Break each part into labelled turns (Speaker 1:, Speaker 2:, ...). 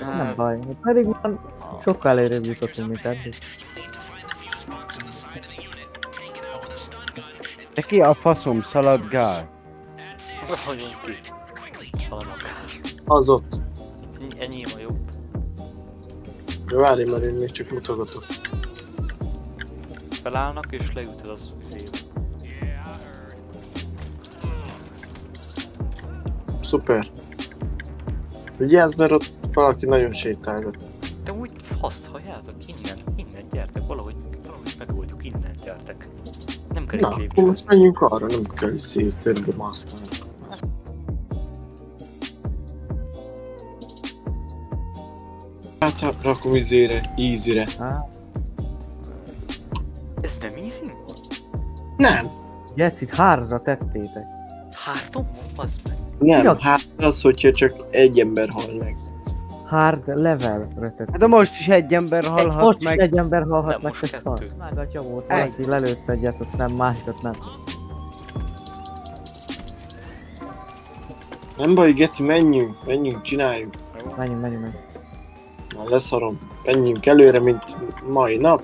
Speaker 1: Nem baj, pedig már sokkal előrébb jutottunk, mint eddig.
Speaker 2: De ki a faszom szaladgál?
Speaker 3: Az hagyom ki. Annak.
Speaker 4: Az ott.
Speaker 3: Ennyi- a jó.
Speaker 4: De várj, mert én még csak mutogatok.
Speaker 3: Felállnak és leütöd az üzébe.
Speaker 4: Szuper. Vigyázz, mert ott valaki nagyon sétálgat.
Speaker 3: De úgy faszt hajáznak innen, innen gyertek, valahogy, valahogy megoldjuk, innen gyertek. Nem kell
Speaker 4: Na,
Speaker 3: lépcső.
Speaker 4: most menjünk arra, nem kell izé körbe mászkálni. Hát, rakom izére, easyre.
Speaker 1: Á,
Speaker 3: Ez nem easy?
Speaker 4: Nem,
Speaker 1: Jecit hárra tettétek.
Speaker 3: Hártom? Az meg.
Speaker 4: nem, hát az, hogyha csak egy ember hal meg.
Speaker 1: Hard levelre tettétek.
Speaker 2: Hát de most is egy ember
Speaker 1: Egy,
Speaker 2: hallhat
Speaker 1: most
Speaker 2: meg.
Speaker 1: is egy ember
Speaker 3: Nem,
Speaker 1: hallhat meg,
Speaker 3: most
Speaker 1: ez van.
Speaker 3: kettő.
Speaker 1: Meg a csomót,
Speaker 2: Egy.
Speaker 1: valaki lelőtt egyet, azt nem, másikat nem.
Speaker 4: Nem baj, Geci, menjünk, menjünk, csináljuk.
Speaker 1: Menjünk, menjünk, menjünk.
Speaker 4: Már leszarom. Menjünk előre, mint mai nap.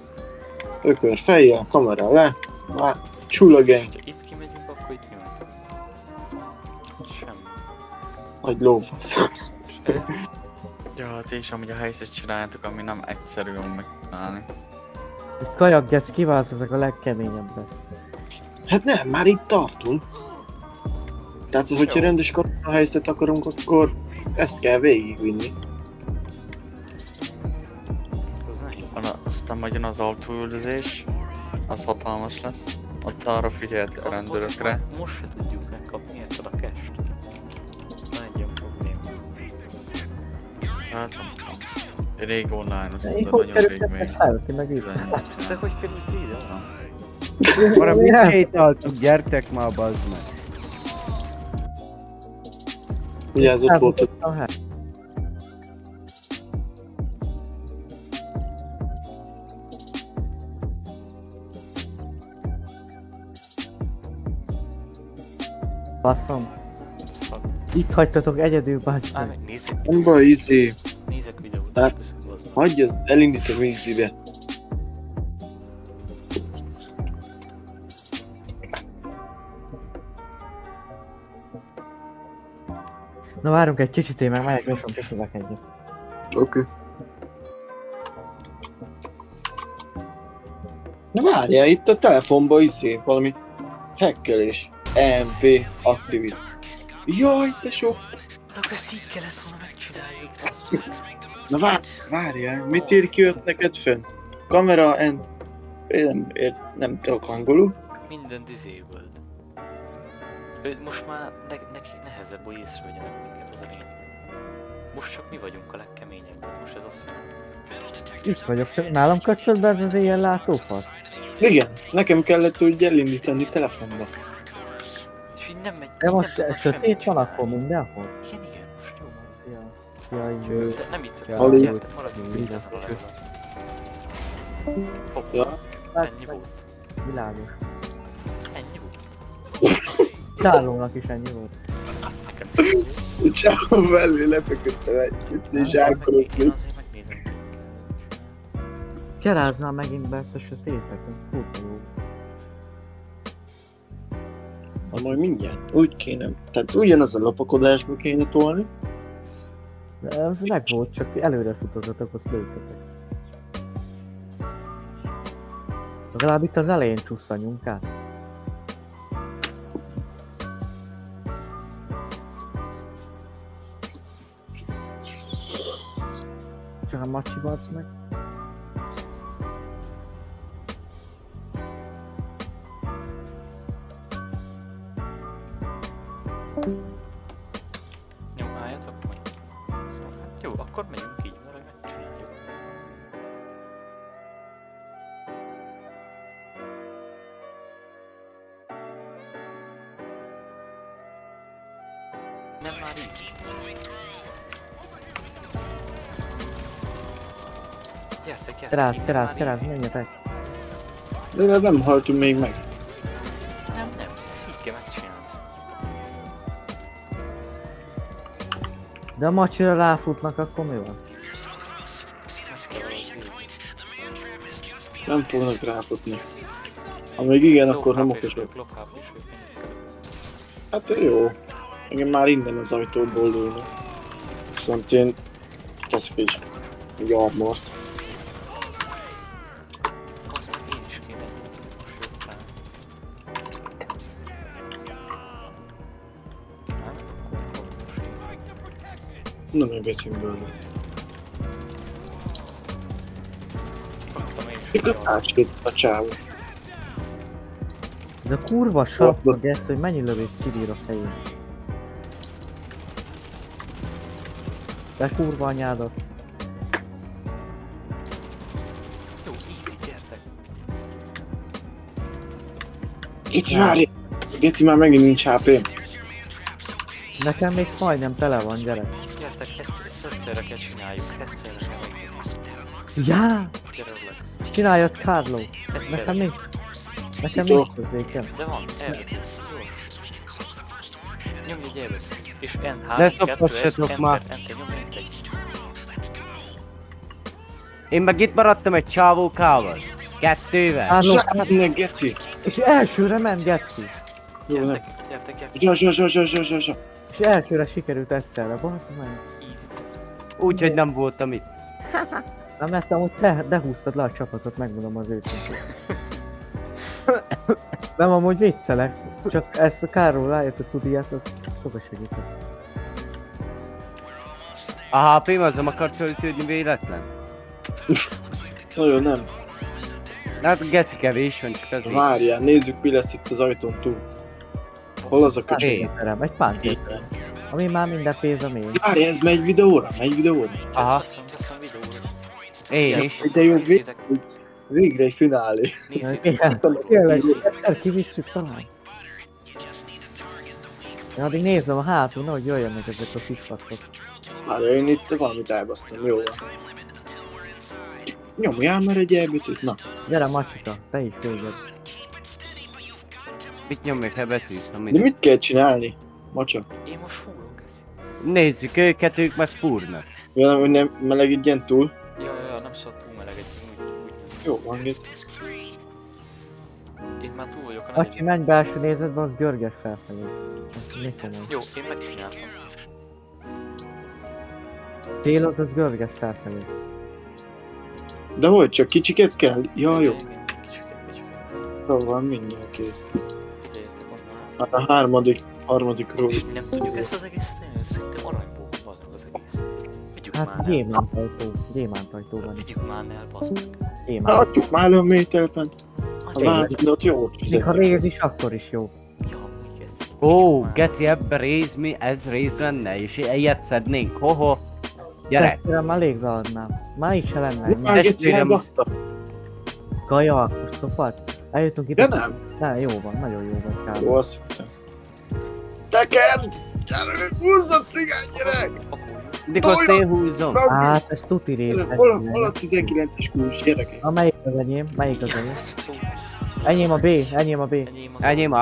Speaker 4: Ökör fejjel, kamera le. Már csulagány,
Speaker 3: Ha itt kimegyünk, akkor itt mi van? Semmi.
Speaker 4: nagy lófasz.
Speaker 5: És amúgy a helyzet csináljátok, ami nem egyszerű megcsinálni.
Speaker 1: Itt kajaggec kiválasztottak a legkeményebbet.
Speaker 4: Hát nem, már itt tartunk. Tehát, az, hogyha
Speaker 3: Jó.
Speaker 4: rendes katona helyzet akarunk, akkor ezt kell végigvinni.
Speaker 5: Aztán majd jön az autóüldözés, az hatalmas lesz. Ott arra figyeljetek a rendőrökre.
Speaker 3: Most se tudjuk
Speaker 5: Hát nem tudom. Én Rég online
Speaker 1: de hogy
Speaker 5: nagyon rég még.
Speaker 1: fel, ti meg itt.
Speaker 3: Ezek hogy került ide?
Speaker 2: Arra mit
Speaker 1: Nem.
Speaker 2: sétáltuk, gyertek már, bazd meg.
Speaker 4: Vigyázz, ott volt.
Speaker 1: Basszom. Itt hagytatok egyedül, bácsi.
Speaker 3: Á, meg nézzek,
Speaker 4: Nem baj, izé.
Speaker 3: nézzek videót,
Speaker 4: Hát-. Hagyjad, elindítom easybe.
Speaker 1: Na várunk egy kicsit, én meg megyek, és kicsinek egyet.
Speaker 4: Oké. Okay. Na várjál, itt a telefonban izé, valami hackelés. EMP activity. Jaj, te sok.
Speaker 3: Akkor ezt így kellett volna megcsináljuk.
Speaker 4: Na vár, várjál, mit ír ki ott neked fönn? Kamera and... Én nem, én nem tudok angolul.
Speaker 3: Minden disabled. Ő most már ne, nekik nehezebb, hogy észrevegyenek minket, az a lényeg. Most csak mi vagyunk a legkeményebbek, most ez azt jelenti.
Speaker 1: Itt vagyok, csak nálam be ez az éjjel látófasz.
Speaker 4: Igen, nekem kellett úgy elindítani telefonba.
Speaker 3: És nem megy,
Speaker 1: De most
Speaker 3: nem
Speaker 1: sötét van akkor mindenhol?
Speaker 3: Igen, igen, most jó van.
Speaker 1: Szia. Szia, így.
Speaker 3: De nem itt,
Speaker 1: ja,
Speaker 4: Ali.
Speaker 3: maradjunk itt ezen a levelen. Hopp,
Speaker 4: Ja.
Speaker 3: ennyi volt.
Speaker 1: Világos.
Speaker 3: Ennyi volt.
Speaker 1: Szállónak is ennyi volt.
Speaker 4: Csávon mellé lefeküdtem egy, itt is
Speaker 3: Én
Speaker 4: zsákolok.
Speaker 3: azért megnézem.
Speaker 1: Keráznál megint be ezt a sötétet, ez kurva jó.
Speaker 4: Na majd mindjárt, úgy kéne. Tehát ugyanaz a lopakodásba kéne tolni.
Speaker 1: De ez meg volt, csak előre futottatok, azt lőttetek. Legalább itt az elején csusszanjunk át. Csak a macsi meg.
Speaker 3: Már
Speaker 1: kerász,
Speaker 3: easy.
Speaker 1: menjetek.
Speaker 4: De nem haltunk még meg.
Speaker 3: Nem, nem, ezt így kell megcsinálni.
Speaker 1: De a macsira ráfutnak, akkor mi van?
Speaker 4: Nem fognak ráfutni. Ha még igen, akkor nem okosok. Hát jó. Engem már innen az ajtóból lőnek. Viszont én... Teszek egy... Egy armort.
Speaker 3: Nem én egy arra.
Speaker 4: átsétett a csávó.
Speaker 1: Ez a kurva sapka, gesz, hogy mennyi lövést kibír a fején. De kurva anyádat.
Speaker 3: Jó, easy, gyertek.
Speaker 4: Geci már... Geci már megint nincs hp
Speaker 1: Nekem még majdnem tele van, gyerek.
Speaker 3: Gyertek, egyszer, ezt egyszerre kell csináljuk, egyszerre kell.
Speaker 1: Já! Csináljad, Carlo! Nekem nincs. Nekem nincs hozzékem.
Speaker 3: De van, erre. Nyomj egy először. És N3,
Speaker 2: De
Speaker 3: 2,
Speaker 2: szoptassatok
Speaker 3: Enter,
Speaker 2: már.
Speaker 3: Enter, nyomj egy.
Speaker 2: Én meg itt maradtam egy csávókával. Kettővel.
Speaker 1: Carlo,
Speaker 4: Zsárne, geci!
Speaker 1: és elsőre ment
Speaker 4: nem.
Speaker 3: Gyertek, gyertek, gyertek.
Speaker 4: Zsa, zsa, zsa, zsa, zsa, zsa, zsa.
Speaker 1: És elsőre sikerült egyszerre, basz meg.
Speaker 3: Ez.
Speaker 2: Úgyhogy nem voltam itt.
Speaker 1: Nem lettem, hogy te, de húztad le a csapatot, megmondom az őszintén. Nem, amúgy viccelek. Csak ezt a Károly rájött a tudiát, az, az sokat segített.
Speaker 2: A HP-m az nem akar töltődni véletlen.
Speaker 4: Nagyon nem.
Speaker 2: Hát geci kevés van, csak az
Speaker 4: Várjál, nézzük mi lesz itt az ajtón túl. Hol az a köcsög?
Speaker 1: Egy pántőterem. Ami már minden pénz a mély.
Speaker 4: Várj, ez megy videóra? Megy videóra?
Speaker 2: Aha.
Speaker 3: Veszem, veszem videóra.
Speaker 2: Én is.
Speaker 4: De jó, vég,
Speaker 3: Nézzétek,
Speaker 4: végre egy finálé.
Speaker 1: tényleg, egyszer kivisszük talán. Én addig nézem a hátul, nehogy jöjjenek ezek a kis faszok.
Speaker 4: Várj, én itt valamit elbasztam, jó van. Nyomjál már egy elbetűt, na.
Speaker 1: Gyere Macsika, te is véged.
Speaker 2: Mit nyomjuk a betűt?
Speaker 4: De mit kell csinálni? Macsa.
Speaker 3: Én most ez.
Speaker 2: Nézzük őket, ők meg fúrnak.
Speaker 4: Olyan, hogy nem melegedjen túl.
Speaker 3: Ja, ja, nem szabad túl meleg egy úgy, úgy.
Speaker 4: Jó van, Geci.
Speaker 3: Én már túl vagyok a
Speaker 1: Acsi,
Speaker 3: 40.
Speaker 1: menj be első nézetbe, az görges felfelé.
Speaker 3: Jó, én megcsináltam.
Speaker 1: Cél az, az görges felfelé.
Speaker 4: De hogy, csak kicsiket kell? Ja, jó. Jó van, mindjárt kész. Hát a harmadik, harmadik ról.
Speaker 3: Nem tudjuk ezt az egészet szerintem aranyból bazd meg az egész. Vigyük már
Speaker 1: Hát
Speaker 3: el.
Speaker 1: gyémántajtó, gyémántajtó van.
Speaker 3: Vigyük már el, bazd meg.
Speaker 1: Gyémánt.
Speaker 4: Adjuk már a mélytelepen. A ott jó
Speaker 1: Még ha réz is, akkor is jó.
Speaker 2: Ó,
Speaker 3: már.
Speaker 2: geci, ebbe réz mi, ez réz lenne, és ilyet szednénk, hoho. Gyerek,
Speaker 1: Testvérem, már alig adnám. Már se lenne.
Speaker 4: De már Geci elbaszta.
Speaker 1: Gaja, akkor szopat. Eljutunk itt.
Speaker 4: Ja nem.
Speaker 1: Ne, jó van, nagyon jó kár.
Speaker 4: Jó, azt hittem. Teker! Gyere, húzzad cigány, gyerek!
Speaker 2: Mikor szélhúzom.
Speaker 1: Hát, ez tuti rész.
Speaker 4: Hol, hol a 19-es kulcs, gyerekek?
Speaker 1: Na, melyik az enyém? Melyik az enyém? Enyém a B, enyém a B.
Speaker 3: Enyém az
Speaker 2: Enyém,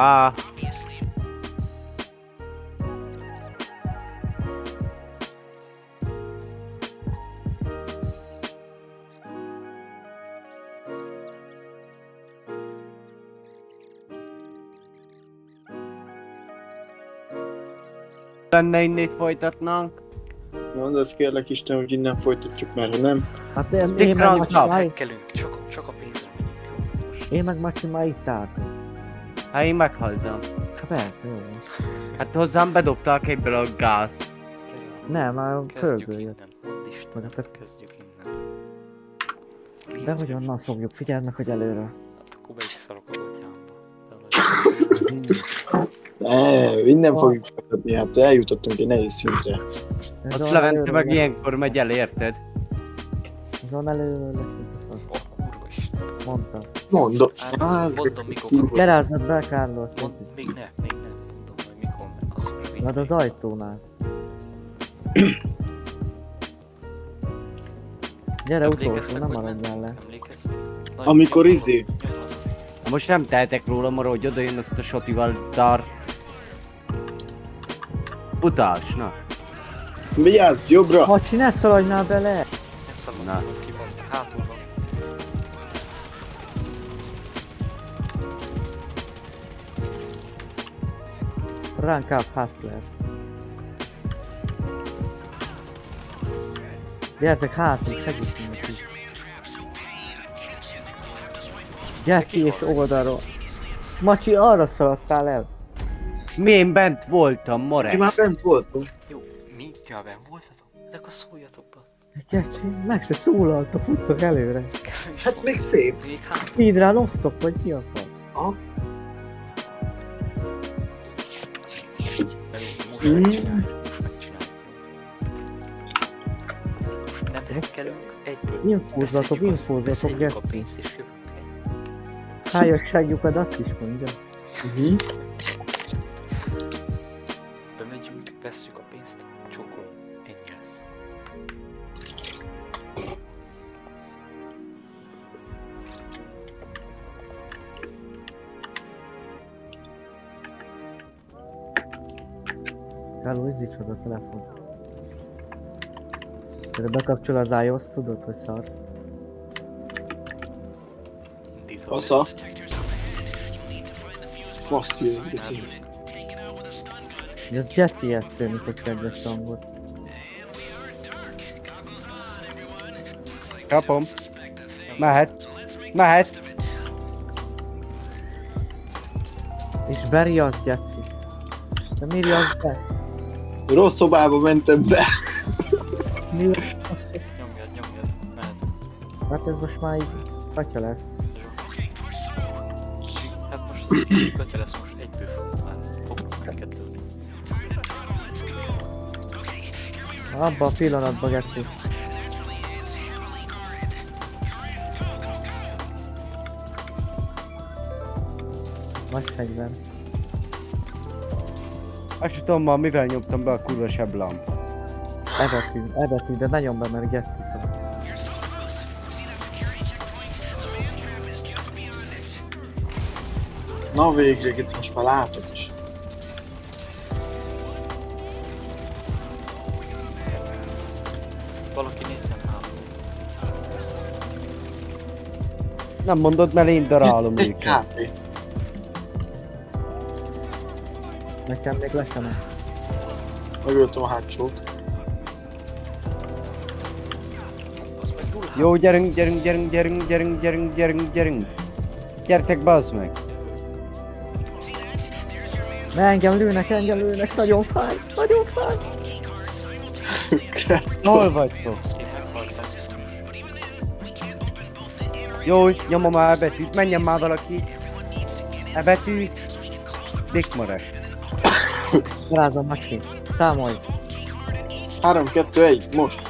Speaker 2: Lenne innét folytatnánk.
Speaker 4: Mondd azt kérlek Isten, hogy innen folytatjuk, mert ha nem,
Speaker 1: Hát én, én meg
Speaker 3: Megkelünk, csak, a- csak a pénzre megyünk.
Speaker 1: Én meg már itt álltunk.
Speaker 2: Hát én meghaltam.
Speaker 1: Hát persze, jó.
Speaker 2: Hát hozzám bedobták egyből a gáz.
Speaker 1: Nem, már
Speaker 3: Kezdjük
Speaker 1: földből jött.
Speaker 3: kezdjük innen.
Speaker 1: De hogy onnan fogjuk, figyeld meg, hogy előre.
Speaker 4: Ne, innen fogjuk folytatni, hát eljutottunk egy nehéz szintre.
Speaker 1: Ez
Speaker 2: Az
Speaker 1: onnan
Speaker 2: Levente
Speaker 1: előre
Speaker 2: meg ilyenkor megy el, érted?
Speaker 1: Ez onnan előre lesz, a.
Speaker 3: A kurva is.
Speaker 1: Mondtam.
Speaker 4: Mondom.
Speaker 3: Hát,
Speaker 4: Hát,
Speaker 3: mondom, mikor
Speaker 4: kurva.
Speaker 1: Gyerázod be, Carlos,
Speaker 3: még ne, még ne. Mondom, hogy mikor. Az most
Speaker 1: Na, de az ajtónál. Gyere utolsó, nem maradjál le.
Speaker 4: Amikor izé-.
Speaker 2: Most nem tehetek róla, marad, hogy oda jön azt a sotival dar. Utás, na.
Speaker 4: Vigyázz, jobbra!
Speaker 1: Macsi, ne szaladjnál bele!
Speaker 3: Ez szabadulok ki van, hátul van.
Speaker 1: Rank up, hustler. Gyertek hátul, segítsünk neki. Jesse és oldalról. Macsi, arra szaladtál el.
Speaker 2: Mi én bent voltam,
Speaker 4: Marek.
Speaker 2: Én
Speaker 4: már bent voltam.
Speaker 3: Jó, mi? Ti bent voltatok? De akkor szóljatok be.
Speaker 1: Jesse, meg se szólalt, a futtok előre.
Speaker 4: Hát még szép.
Speaker 3: Még. Hát-
Speaker 1: Speedrun osztok, vagy mi a fasz?
Speaker 3: Ha? Mm. Nem hekkelünk, egy Infózzatok,
Speaker 1: infózzatok,
Speaker 3: Jesse. a pénzt és jövök el.
Speaker 1: Hájasságjukat azt is mondja.
Speaker 4: Uh-huh.
Speaker 3: Bemegyünk, vesszük a pénzt, csókolunk, ennyi lesz.
Speaker 1: Káló, izzítsad a telefon. De bekapcsol az iOS, tudod, hogy szar.
Speaker 4: Fasza. Faszt jözzget ez.
Speaker 1: De az Geci ezt tűnik, hogy kedves hangot.
Speaker 2: Kapom. Mehet. Mehet.
Speaker 1: És Beri az Geci. De miért az be?
Speaker 4: Rossz szobába mentem be.
Speaker 1: Mi a?
Speaker 3: Nyomjad, nyomjad, mehetünk.
Speaker 1: Hát ez most már így patya lesz.
Speaker 3: Kötje lesz, most egyből fogunk már, fogunk.
Speaker 1: Abba a pillanatban Geci. Nagy fegyver.
Speaker 2: Azt tudom már mivel nyomtam be a kurva seblam.
Speaker 1: Ebetű, ebetű, de ne nyomd be, mert Geci szóval.
Speaker 4: Na végre, itt most már látok is.
Speaker 3: Valaki nézzen hátul.
Speaker 2: Nem mondod, mert én darálom őket.
Speaker 1: Nekem még le sem megy.
Speaker 4: Megöltem a hátsót.
Speaker 2: Jó, gyerünk, gyerünk, gyerünk, gyerünk, gyerünk, gyerünk, gyerünk, gyerünk. Gyertek, bazd meg.
Speaker 1: Ne engem lőnek, engem lőnek, nagyon fáj, nagyon fáj.
Speaker 2: Hol vagytok? Jó, nyomom már betűt, menjen már valaki. E betű. Dick Marek.
Speaker 1: Rázom Macsi, számolj.
Speaker 4: 3, 2, 1, most.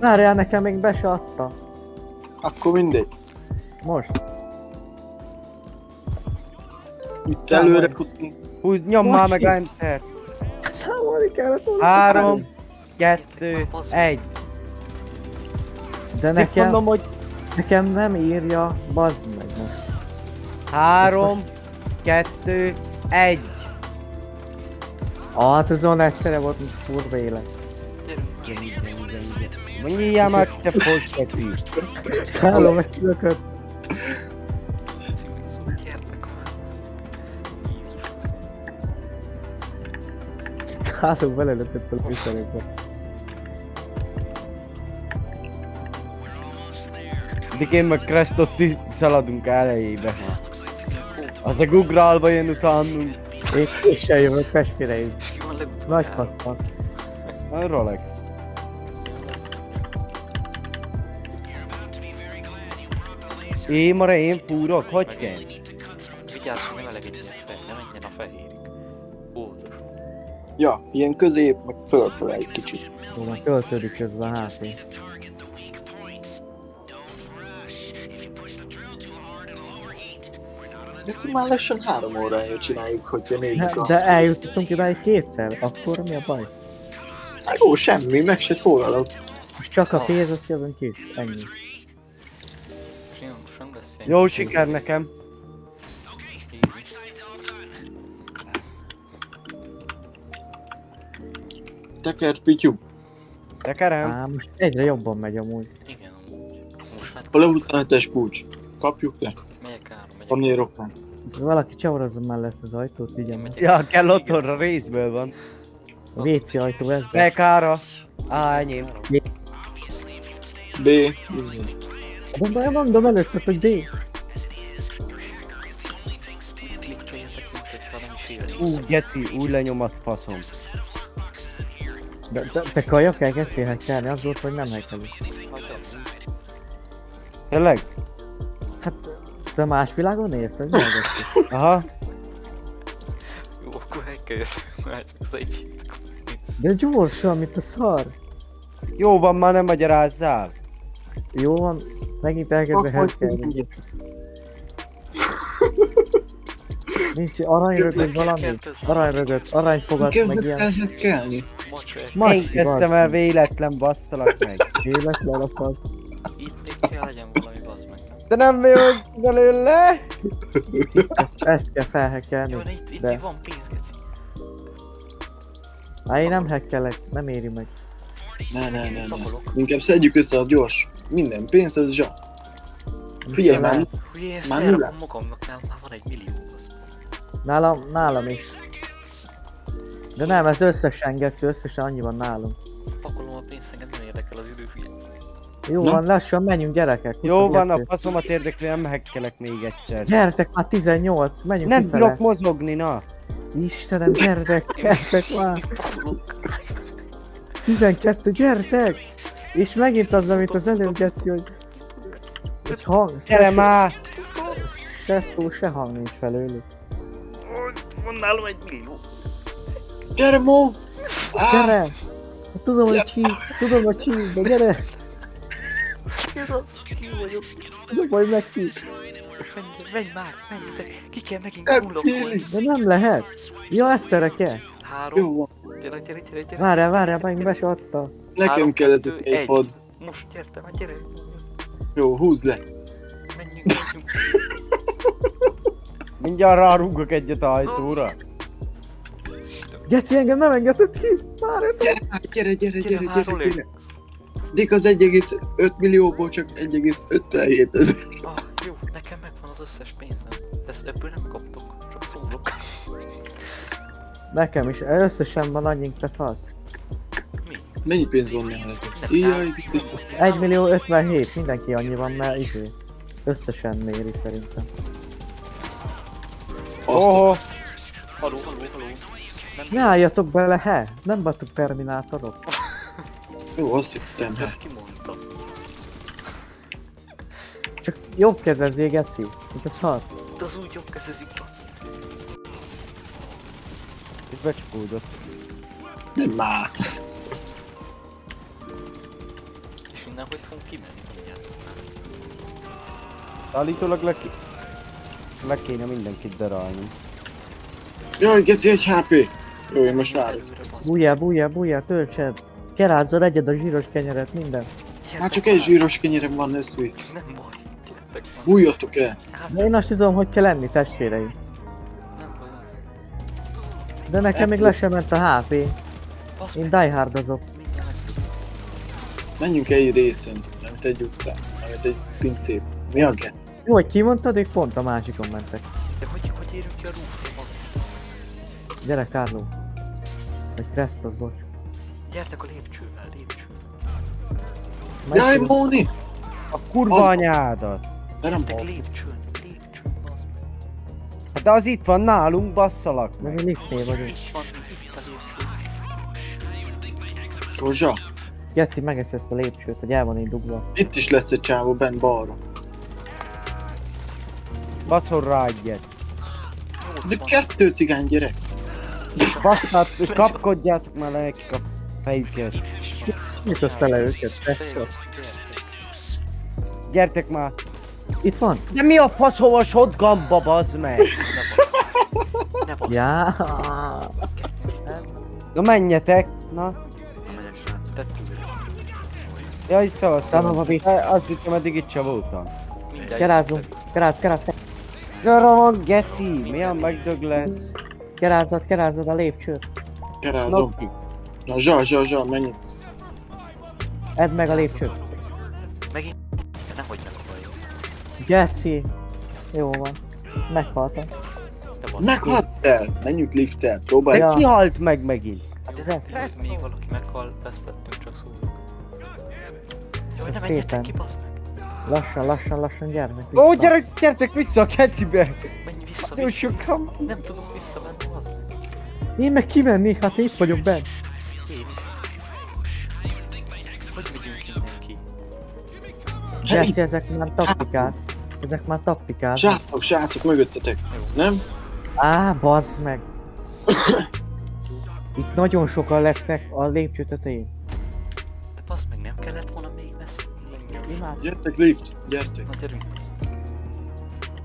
Speaker 1: Várjál, nekem még be se adta.
Speaker 4: Akkor mindegy.
Speaker 1: Most.
Speaker 4: Itt előre futni.
Speaker 2: Húz, nyom már meg enter.
Speaker 1: Számolni kellett volna.
Speaker 2: Három, kettő, egy.
Speaker 1: De
Speaker 2: Nekem... mondom, hogy
Speaker 1: nekem nem írja, bazd meg most.
Speaker 2: három, kettő, egy.
Speaker 1: Ah, hát azon egyszerre volt, mint kurva élet.
Speaker 2: Nyíljál már, te fosgeci.
Speaker 1: Háló, meg kilökött.
Speaker 3: Című
Speaker 1: خلاص ولا اللي
Speaker 2: تدخل فيه Digéma Krestos szaladunk elejébe. Az a Google-ra jön utánunk.
Speaker 1: Én készen jövök,
Speaker 3: testvéreim.
Speaker 1: Nagy fasz van.
Speaker 2: A Rolex. Én mara én fúrok, hogy kell?
Speaker 3: Vigyázz, hogy ne melegedjen menjen a fehér.
Speaker 4: Ja, ilyen közép, meg fölfele egy kicsit.
Speaker 1: Jó, van, töltődik közben a HP.
Speaker 4: De már lassan három órája csináljuk, hogyha nézzük a...
Speaker 1: De eljutottunk idáig kétszer, akkor mi a baj?
Speaker 4: Hát jó, semmi, meg se szólalok.
Speaker 1: Most csak a pénz, azt jövünk is. Ennyi.
Speaker 2: Jó siker nekem.
Speaker 4: Teker, pityú.
Speaker 2: Tekerem.
Speaker 1: Á, most egyre jobban megy amúgy.
Speaker 3: Igen, amúgy. Most már
Speaker 4: A le 27-es kulcs. Kapjuk le.
Speaker 3: megyek ám, megyek.
Speaker 4: A néroknál.
Speaker 1: Valaki csavarozza már lesz az ajtót,
Speaker 3: megyek.
Speaker 2: Ja, kell otthonra részből van.
Speaker 1: A WC ajtó ez. be.
Speaker 2: Bekára. Á, enyém.
Speaker 4: B.
Speaker 1: Már mondom előtted, hogy
Speaker 3: élnék.
Speaker 2: Ú, geci, új lenyomat faszom.
Speaker 1: De, de, te kajak elkezdtél hackelni, az volt, hogy nem hackelő.
Speaker 2: Tényleg?
Speaker 1: Hát, te más világon nézsz, hogy megadsz?
Speaker 2: Aha.
Speaker 3: Jó, akkor hekkeljetek már, csak az egy.
Speaker 1: De gyorsan, mint a szar.
Speaker 2: Jó van, már nem magyarázzál.
Speaker 1: Jó van, megint elkezdve hackelni. Nincs aranyrögöd valami? Aranyrögöd, aranyfogat, meg
Speaker 4: Kezdett
Speaker 1: ilyen.
Speaker 4: el hekkelni.
Speaker 1: Macsi,
Speaker 2: Én kezdtem el véletlen, basszalak meg.
Speaker 1: Véletlen a fasz.
Speaker 3: Itt még kell legyen valami, bazd meg.
Speaker 2: De nem vagyok belőle.
Speaker 1: Ezt kell felhackelni.
Speaker 3: Jó, itt, itt
Speaker 1: De.
Speaker 3: van pénz, geci.
Speaker 1: Hát én nem hackelek, nem éri meg.
Speaker 4: Ne, ne, ne, ne. Inkább szedjük össze a gyors. Minden pénz, az zsa. Figyelj már,
Speaker 3: Hülye, én ezt
Speaker 4: Már
Speaker 3: magamnak, már van egy millió.
Speaker 1: Nálam, nálam is. De nem, ez összesen geci, összesen annyi van nálam.
Speaker 3: Pakolom a pénzt, engem nem érdekel az idő, hülye.
Speaker 1: Jó
Speaker 4: Na?
Speaker 1: van, lassan menjünk gyerekek.
Speaker 2: Jó van, a
Speaker 1: 22.
Speaker 2: faszomat érdekli, nem hekkelek még egyszer.
Speaker 1: Gyertek már 18, menjünk
Speaker 2: Nem bírok mozogni, na.
Speaker 1: Istenem, gyertek, gyertek már. 12, gyertek! És megint az, amit az előbb geci, hogy... Egy hang,
Speaker 2: Gyere már!
Speaker 1: se szó, se hang nincs felőlük.
Speaker 3: Van nálam egy millió.
Speaker 4: Gyere, Mo! Á,
Speaker 1: Gyere! Hát Tudom, hogy csíp, tudom, hogy csíp, de gyere!
Speaker 3: Ez az, ki vagyok.
Speaker 1: Tudom, hogy megcsíp.
Speaker 3: Menj, menj már, menj. Ki kell megint unlockolni.
Speaker 1: De nem lehet. Ja, egyszerre kell.
Speaker 3: Három.
Speaker 4: Jó.
Speaker 3: Gyere, gyere, gyere, gyere.
Speaker 1: Várjál, várjál, megint be se adta.
Speaker 4: Nekem kell ez a pod.
Speaker 3: Most gyerte, már gyere.
Speaker 4: Jó, húzd le.
Speaker 3: Menjünk, menjünk.
Speaker 2: Mindjárt rárúgok egyet a ajtóra.
Speaker 1: Geci, engem nem engedett ki. Már.
Speaker 4: Gyere, gyere, gyere,
Speaker 3: Gyere
Speaker 4: gyere, gyere. Dik az 1,5 millióból csak 1,57 ezer.
Speaker 3: Ah, jó, nekem megvan az összes pénzem. Ez, ebből nem kaptok, csak szólok.
Speaker 1: Nekem is, összesen van annyink, te fasz.
Speaker 3: Mi?
Speaker 4: Mennyi pénz van nálatok? Jaj, vicces.
Speaker 1: 1 millió 57, mindenki annyi van, mert izé. Összesen méri szerintem.
Speaker 2: Oho,
Speaker 3: Haló, haló, haló. Nem
Speaker 1: Ne álljatok bele, he! Nem batuk terminátorok.
Speaker 4: Jó, azt hittem,
Speaker 3: Ez, ezt kimondtam.
Speaker 1: Csak jobb kezezzé, geci. Mint a szar.
Speaker 3: De az úgy jobb kezezik, az.
Speaker 2: és becsapódott.
Speaker 4: Nem már.
Speaker 3: És innen hogy fogunk kimenni.
Speaker 2: Állítólag le, le kéne mindenkit darálni.
Speaker 4: Jaj, geci, egy HP. Jó, én most várok.
Speaker 1: Bújjál, bújjál, bújjál, töltsed. Kerázzad egyed a zsíros kenyeret, minden.
Speaker 4: Már csak egy zsíros kenyerem van.
Speaker 3: Nem baj, gyertek már.
Speaker 4: Bújjatok el.
Speaker 1: De én azt tudom, hogy kell lenni, testvéreim.
Speaker 3: nem.
Speaker 1: De nekem még le sem ment a HP. Én
Speaker 3: meg,
Speaker 1: diehardozok.
Speaker 3: meg.
Speaker 4: Menjünk egy részen, nem egy utcán, nem egy pincét. Mi a get?
Speaker 1: Jó, hogy kimondtad, ők pont a másikon mentek.
Speaker 3: De hogy, hogy érünk ki a rúfra, bazd?
Speaker 1: Gyere, Carlo. Vagy Krestos, bocs.
Speaker 3: Gyertek a lépcsővel, lépcsővel.
Speaker 4: Jaj? Móni!
Speaker 2: A kurva
Speaker 4: Az-
Speaker 2: anyádat!
Speaker 3: Gyertek lépcsőn, lépcsőn, meg.
Speaker 2: Hát de az itt van nálunk, basszalak meg.
Speaker 1: vagyunk.
Speaker 3: Itt van, itt a lépcső.
Speaker 4: Kozsa,
Speaker 1: Geci, megesz ezt a lépcsőt, hogy el van így dugva.
Speaker 4: itt is lesz egy csávó bent balra.
Speaker 2: Baszol rá egyet.
Speaker 4: De
Speaker 3: 80.
Speaker 4: kettő cigány gyerek.
Speaker 2: Basszát, kapkodjátok már le nekik a fejüket.
Speaker 1: Mit oszta le őket?
Speaker 3: Gyertek,
Speaker 2: már.
Speaker 1: Itt van.
Speaker 2: De mi a faszom a shotgunba, bazd meg?
Speaker 3: Ne bassz.
Speaker 1: Já.
Speaker 2: Na menjetek, na.
Speaker 5: Na megyek srácok.
Speaker 3: Tedd tőle.
Speaker 2: Jaj, szavaztam.
Speaker 1: A.
Speaker 2: Azt hittem, eddig itt sem voltam.
Speaker 3: Mindjárt
Speaker 1: Kerázunk.
Speaker 3: jöttek.
Speaker 1: Keráz, keráz,
Speaker 2: Gyere van, geci! Milyen megdög lesz?
Speaker 1: Kerázzad, kerázzad a lépcsőt.
Speaker 4: Kerázom.
Speaker 2: Noki.
Speaker 4: Na, zsa, zsa, zsa, menjünk.
Speaker 1: Edd meg a lépcsőt.
Speaker 3: Megint... Nehogy meghalljuk.
Speaker 1: Geci. Jó van. Meghaltam.
Speaker 3: De basz.
Speaker 4: Meghalt el! Menjünk lifttel, próbálj.
Speaker 1: Ja.
Speaker 2: Ki halt meg megint?
Speaker 3: De
Speaker 1: Ez
Speaker 3: ez még valaki meghal, vesztettünk, csak szólunk. Jaj, nem menjetek ki, basz meg!
Speaker 1: Lassan, lassan, lassan gyermek.
Speaker 2: Ó, gyerek, gyertek vissza a kecibe!
Speaker 3: Menj vissza,
Speaker 2: Jó
Speaker 3: vissza, vissza. Nem tudok visszamenni, az meg.
Speaker 1: Én meg kimenni, hát itt vagyok benn.
Speaker 3: Én. Hogy megyünk innen ki?
Speaker 1: Geci, ezek már taktikák. Ezek már taktikák.
Speaker 4: Srácok, srácok, mögöttetek. Nem?
Speaker 1: Á, bazd meg. Itt nagyon sokan lesznek a lépcső tetején. Imád.
Speaker 4: Gyertek lift, gyertek.
Speaker 3: Na gyerünk, basz.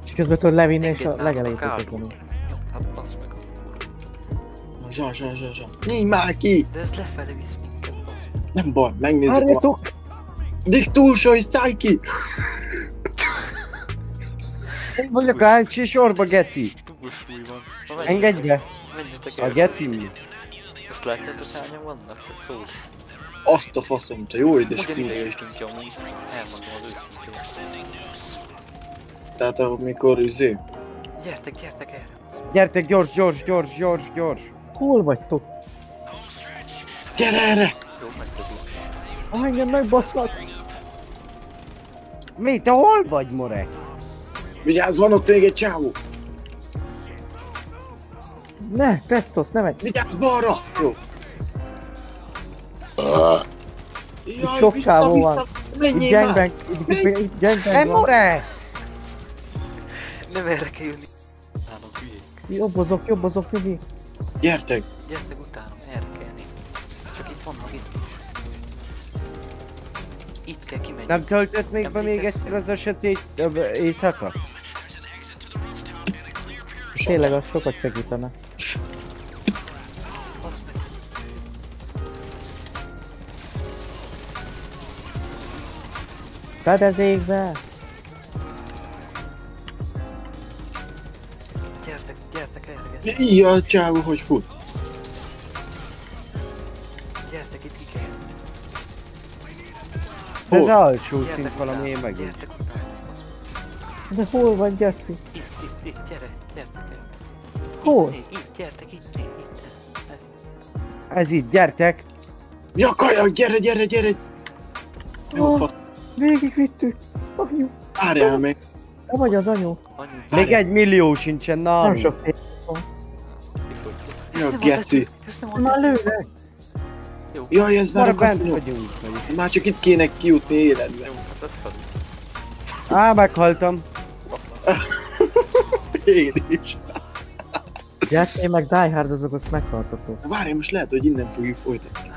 Speaker 1: És közben tudod levinni, és a legelejét
Speaker 3: a
Speaker 1: tudod.
Speaker 3: Jó, hát basz meg.
Speaker 4: Na, Zsa, zsa, zsa, zsa. Nyíj már ki!
Speaker 3: De ez lefele visz minket, basz.
Speaker 4: Nem baj, megnézzük.
Speaker 1: Várjatok!
Speaker 4: Dik túlsó, és szállj ki!
Speaker 2: Én vagyok a hátsó sorba, geci.
Speaker 3: Túl súly van.
Speaker 2: Engedj be!
Speaker 3: el, Menjetek
Speaker 2: A
Speaker 3: el.
Speaker 2: geci mi?
Speaker 3: Ezt látjátok, hányan vannak? Csak szó.
Speaker 4: Azt a faszom, te jó édes
Speaker 3: Ugyanide
Speaker 4: kurva
Speaker 3: ki amúgy. Elmondom az őszintén.
Speaker 4: Tehát amikor izé...
Speaker 3: Gyertek, gyertek erre.
Speaker 2: Gyertek, gyors, gyors, gyors, gyors, gyors.
Speaker 1: Hol vagytok?
Speaker 4: Gyere erre!
Speaker 3: Jó, megdobjuk.
Speaker 1: Ah, engem megbaszlak!
Speaker 2: Mi, te hol vagy, more?
Speaker 4: Vigyázz, van ott még egy csávó!
Speaker 1: Ne, Testos, ne menj!
Speaker 4: Vigyázz balra! Jó. Jaj,
Speaker 1: sok
Speaker 4: vissza,
Speaker 1: csávó
Speaker 4: vissza,
Speaker 1: van.
Speaker 4: Menjél már!
Speaker 1: gangbang, itt, itt, itt
Speaker 2: Te
Speaker 1: gangbang van.
Speaker 2: more!
Speaker 3: Nem erre kell jönni. Utánom hülyék.
Speaker 1: Jobbozok, jobbozok, Nyugi.
Speaker 4: Gyertek!
Speaker 3: Gyertek utánom, erre kell jönni. Csak itt vannak itt. Itt kell kimenni.
Speaker 2: Nem töltött még be még egyszer az esetét éjszaka?
Speaker 1: Tényleg az sokat segítene. Fedezékbe!
Speaker 3: Gyertek, gyertek gyertek.
Speaker 4: Így a csávó, hogy fut.
Speaker 3: Gyertek itt ki kell.
Speaker 2: Ez
Speaker 4: Hol?
Speaker 2: alsó szint valami
Speaker 3: utánom,
Speaker 2: megint.
Speaker 3: Gyertek meg.
Speaker 1: De hol van Jesse?
Speaker 3: Itt, itt, itt, gyere, gyertek, gyertek.
Speaker 1: Hol?
Speaker 3: Itt, itt, gyertek, itt, itt, itt. Ez.
Speaker 2: Ez itt, gyertek!
Speaker 4: Ja, kajak, gyere, gyere, gyere! Jó, fasz,
Speaker 1: Végigvittük! Anyu,
Speaker 4: várjál meg!
Speaker 1: te vagy az anyu.
Speaker 3: Anyu,
Speaker 2: Még egy millió sincsen
Speaker 1: Nem
Speaker 2: nálunk.
Speaker 1: sok pénz.
Speaker 3: Ezt nem
Speaker 4: geci.
Speaker 3: nem adod-
Speaker 1: lőnek!
Speaker 3: Jó,
Speaker 4: Jaj, ez már a kaszinó.
Speaker 2: vagyunk.
Speaker 4: Már csak itt kéne kijutni életbe.
Speaker 3: jó, hát ez.
Speaker 2: Á, meghaltam.
Speaker 4: Én is.
Speaker 1: Jesse, én meg Die Hardozok, azt meghaltatok.
Speaker 4: Várj, most lehet, hogy innen fogjuk folytatni.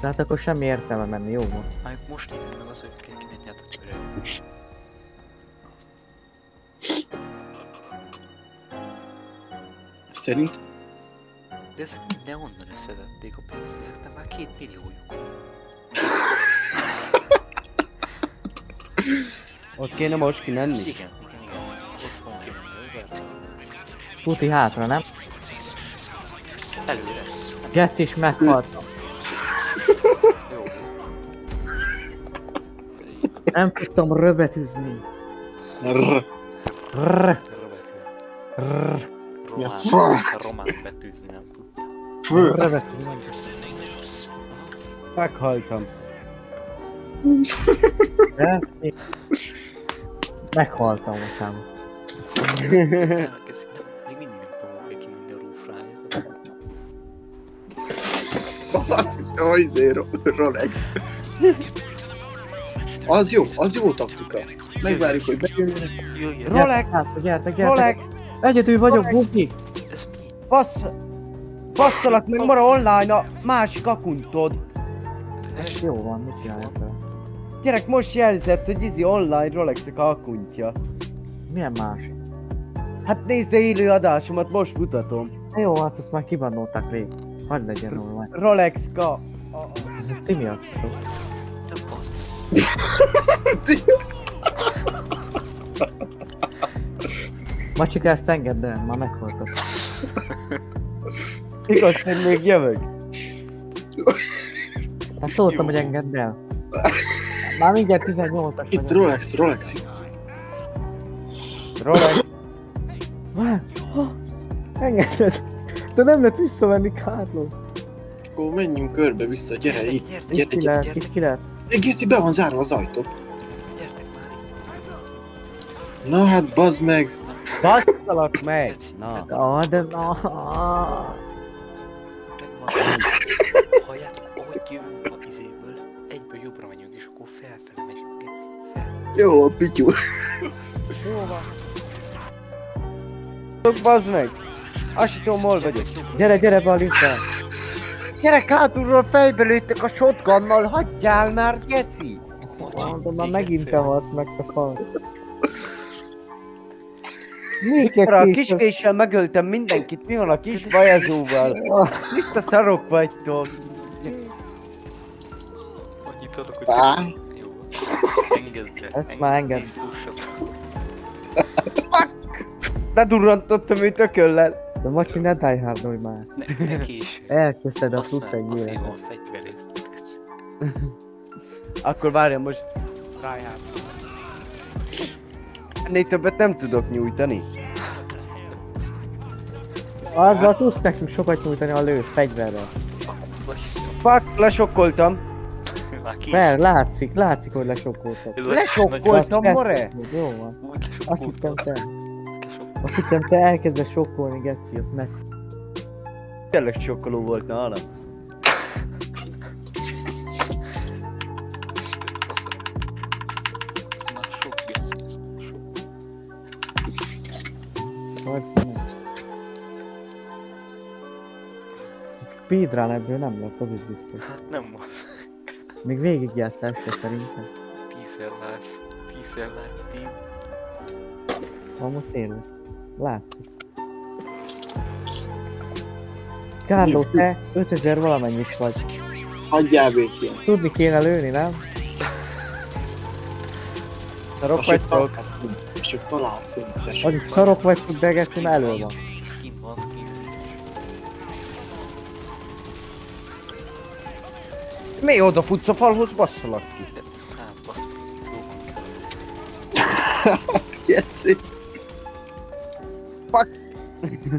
Speaker 3: De
Speaker 1: hát akkor semmi értelme menni, jó van.
Speaker 3: Már most nézem meg az, hogy kimenni át a.
Speaker 4: Szerint
Speaker 3: De ezek mindenhonnan összedették a pénzt, ezeknek már két milliójuk van.
Speaker 2: Ott kéne most kimenni.
Speaker 3: Igen, igen, igen. Ott fogunk kimenni.
Speaker 1: Tuti hátra, nem?
Speaker 3: Előre.
Speaker 1: Jesse is meghalt. Nem tudtam röbetűzni.
Speaker 4: Rrr, Mi a
Speaker 3: Román, román betűzni nem tud.
Speaker 4: Fő.
Speaker 1: röbetűzni.
Speaker 2: Meghaltam.
Speaker 1: Jesse. Meghaltam
Speaker 3: nem, még mindig nem tudom, hogy kimenni a rófra.
Speaker 4: Azt hittem, hogy izé, Ro- Rolex. Az jó, az jó taktika. Megvárjuk, hogy bejönjenek.
Speaker 3: Jöjjön.
Speaker 2: Rolex!
Speaker 1: Gyertek, gyertek, gyertek.
Speaker 2: Rolex!
Speaker 1: Egyedül vagyok. Buki.
Speaker 2: Bassz... Basszalak meg mara online a másik akuntod.
Speaker 3: Ez
Speaker 1: Jó van, mit csinálják?
Speaker 2: Gyerek most jelzett, hogy izi online Rolexek akuntja.
Speaker 1: Milyen másik?
Speaker 2: Hát nézd a élő adásomat, most mutatom.
Speaker 1: Jó, hát azt már kibannolták rég. Hagyd legyen róla.
Speaker 2: Rolex ka...
Speaker 1: Ez ti miatt? Macsika, ezt engedd el, már meghaltak.
Speaker 2: Igaz, hogy még jövök.
Speaker 1: Hát szóltam, hogy engedd el. Már mindjárt 18-as
Speaker 4: Itt
Speaker 1: vagyok.
Speaker 4: Rolex, Rolex itt.
Speaker 2: Rolex,
Speaker 1: Várj, engedted. De nem lehet visszavenni Carlos.
Speaker 4: Akkor menjünk körbe vissza, gyere itt.
Speaker 1: Itt
Speaker 4: Gyere,
Speaker 1: ki
Speaker 4: gyere,
Speaker 1: lehet, itt ki lehet.
Speaker 4: Geci, be van zárva az ajtó.
Speaker 3: gyertek már.
Speaker 4: Na hát, bazd meg.
Speaker 2: basszalak meg! Na,
Speaker 1: Ah, de... Ah.
Speaker 3: Megvan. Halljátok, ahogy jövünk a izéből, egyből jobbra megyünk, és akkor felfele megyünk. Fel.
Speaker 4: Jó, a pityú.
Speaker 1: Jó van.
Speaker 2: bazd meg! Azt sem tudom, hol vagyok.
Speaker 1: Gyere, gyere be a liftbe.
Speaker 2: Gyerek, hátulról fejbe lőttek a shotgunnal, hagyjál már, geci!
Speaker 1: Mondom, már megint te halsz meg, te fasz.
Speaker 2: Mikor a
Speaker 1: kis...
Speaker 2: kiskéssel megöltem mindenkit, mi van a kis vajazóval? Tiszta szarok vagytok.
Speaker 3: Annyit adok, hogy...
Speaker 4: Á.
Speaker 3: Jó. Engedd be.
Speaker 1: Ezt már engedd.
Speaker 3: Fussatok.
Speaker 2: Bedurrantottam őt ököllel.
Speaker 1: De Macsi, ne die hardolj már.
Speaker 3: Ne, ne késő.
Speaker 1: Elkezdted a plusz egy élet.
Speaker 3: van fegyvered.
Speaker 2: Akkor várjál most. Rájár. Ennél többet nem tudok nyújtani.
Speaker 1: Azzal tudsz nekünk sokat nyújtani a lős fegyverrel.
Speaker 2: Fuck, lesokkoltam.
Speaker 1: Mert látszik, látszik, hogy
Speaker 3: a-
Speaker 2: Lesokkoltam,
Speaker 1: Azt
Speaker 2: more!
Speaker 1: Jó van. Azt hittem
Speaker 3: lesokkoltam.
Speaker 1: te. Azt hittem te elkezdesz sokkolni, Geci, azt meg.
Speaker 2: Tényleg sokkoló volt nálam.
Speaker 1: Speedrun ebből nem lesz, az is biztos.
Speaker 3: Hát nem az.
Speaker 1: Még végigjátszás se szerintem.
Speaker 3: Tízszer live. Tízszer live team.
Speaker 1: Van most tényleg. Látszik. Kárló, te 5000 valamennyi is vagy.
Speaker 4: Hagyjál békén.
Speaker 1: Tudni kéne lőni, nem?
Speaker 2: Szarok vagytok.
Speaker 4: találsz, most csak találsz, tessék.
Speaker 1: Azok szarok vagytok, de Geci már elő van.
Speaker 3: Skin van, skin.
Speaker 2: Mi odafutsz a falhoz, basszalak ki.
Speaker 3: Hát, basz. Jó van.
Speaker 4: Geci.